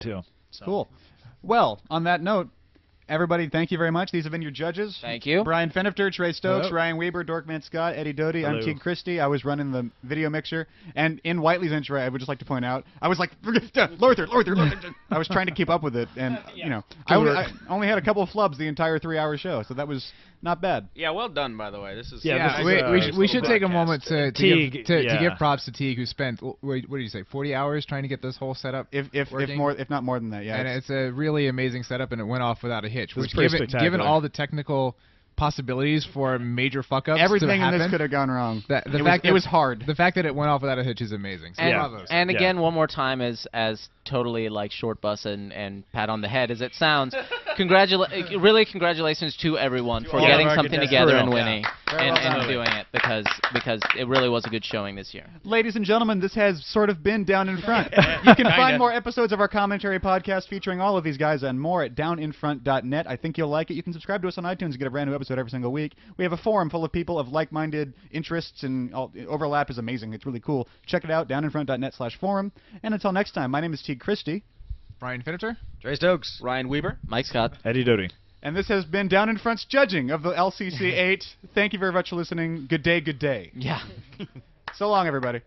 too. So. Cool. Well, on that note, everybody, thank you very much. These have been your judges. Thank you. Brian Finifter, Trey Stokes, Hello. Ryan Wieber, Dorkman Scott, Eddie Doty. I'm Hello. Teague Chrystie. I was running the video mixer. And in Whiteley's intro, I would just like to point out, I was like, lower third, lower third, lower third. I was trying to keep up with it. And, you know, I, only- I only had a couple of flubs the entire three hour show, so that was not bad. Yeah, well done, by the way. This is Yeah, Yeah, this is uh, we, we, nice should, we should take a moment to, to, Teague, give, to, yeah. to give props to Teague, who spent what, what did you say, 40 hours trying to get this whole setup. If if, if more if not more than that, yeah. and it's- it's a really amazing setup, and it went off without a hitch. Was Which, given, given all the technical possibilities for major fuck ups, everything to in this could have gone wrong. that, the it, fact was, it was hard. The fact that it went off without a hitch is amazing. So And, bravo. and Yeah. again, one more time, as as totally like short bus and, and pat on the head as it sounds, congratula- really congratulations to everyone for all getting our something contestants. together and winning Very and, and doing it because because it really was a good showing this year. Ladies and gentlemen, this has sort of been Down in Front. you can find more episodes of our commentary podcast featuring all of these guys and more at downinfront.net. I think you'll like it. You can subscribe to us on iTunes and get a brand new episode every single week. We have a forum full of people of like-minded interests and all, overlap is amazing. It's really cool. Check it out, downinfront.net slash forum. And until next time, my name is Teague Chrystie, Brian Finifter? Trey Stokes, Ryan Wieber. Mike Scott. Eddie Doty. and this has been Down in Front's judging of the LCC 8. Thank you very much for listening. Good day, good day. Yeah. So long, everybody.